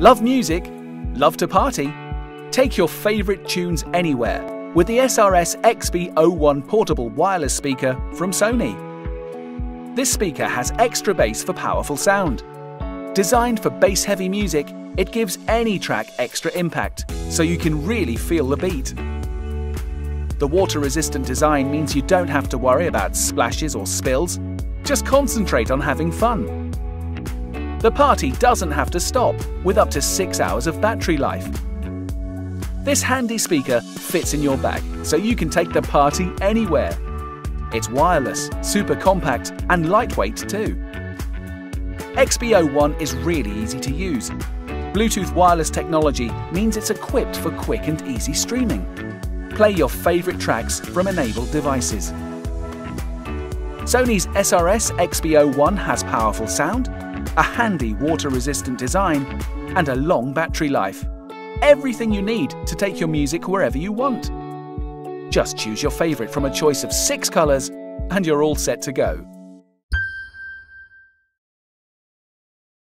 Love music? Love to party? Take your favourite tunes anywhere with the SRS XB01 portable wireless speaker from Sony. This speaker has extra bass for powerful sound. Designed for bass heavy music, it gives any track extra impact, so you can really feel the beat. The water resistant design means you don't have to worry about splashes or spills, just concentrate on having fun. The party doesn't have to stop, with up to 6 hours of battery life. This handy speaker fits in your bag, so you can take the party anywhere. It's wireless, super compact, and lightweight too. XB01 is really easy to use. Bluetooth wireless technology means it's equipped for quick and easy streaming. Play your favourite tracks from enabled devices. Sony's SRS XB01 has powerful sound, a handy water-resistant design, and a long battery life. Everything you need to take your music wherever you want. Just choose your favourite from a choice of six colours and you're all set to go.